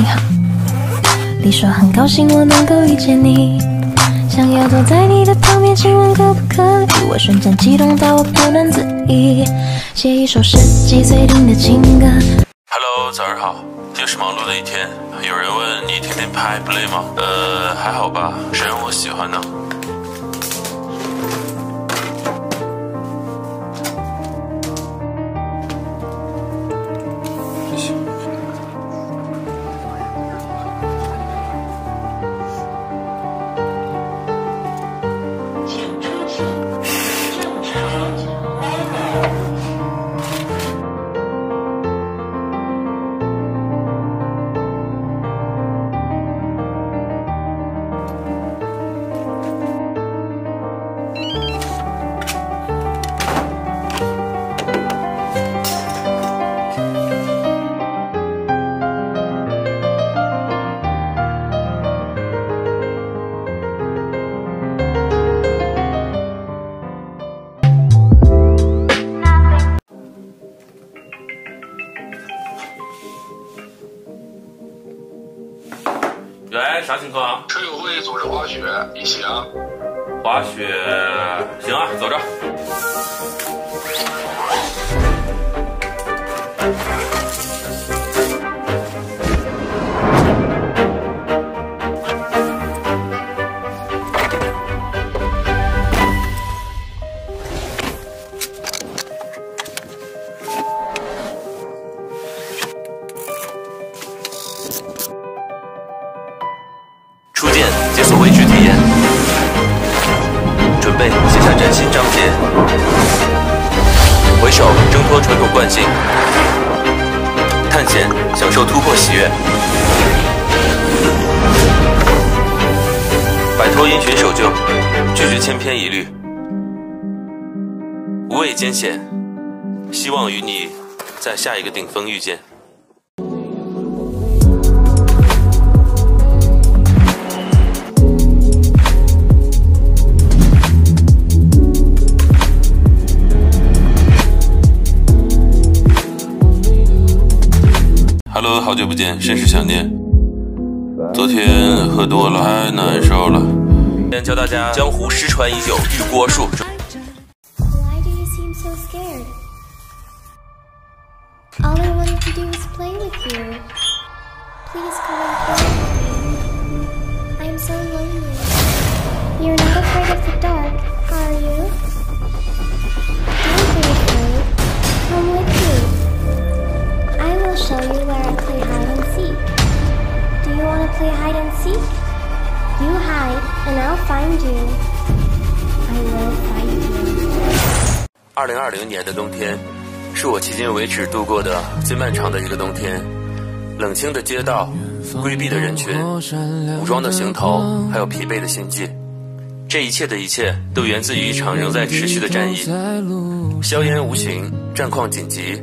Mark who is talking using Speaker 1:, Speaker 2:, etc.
Speaker 1: 你好，你说很高兴我能够遇见你，想要坐在你的旁边，请问可不可以？我瞬间激动到我不能自已，写一首十几岁听的情歌。
Speaker 2: Hello，早上好，又是忙碌的一天。有人问你天天拍不累吗？呃，还好吧，谁让我喜欢呢？喂，啥情况？
Speaker 3: 车友会组织滑雪，你行？
Speaker 2: 滑雪，行啊，走着。
Speaker 4: 备写下崭新章节。回首挣脱传统惯性，探险享受突破喜悦，摆脱因循守旧，拒绝千篇一律，无畏艰险，希望与你在下一个顶峰遇见。
Speaker 2: Hello，好久不见，甚是想念。昨天喝多了，太难受了。
Speaker 4: 今天教大家江湖失传已久玉锅术。
Speaker 1: Why do you seem so scared? All I want to do was play with you. Please come and play with me. I'm so lonely. You're not afraid of the dark, are you? See You hide, and I'll find you. I will find you.
Speaker 4: 二零二零年的冬天，是我迄今为止度过的最漫长的一个冬天。冷清的街道，规避的人群，武装的行头，还有疲惫的心悸。这一切的一切，都源自于一场仍在持续的战役。硝烟无形，战况紧急，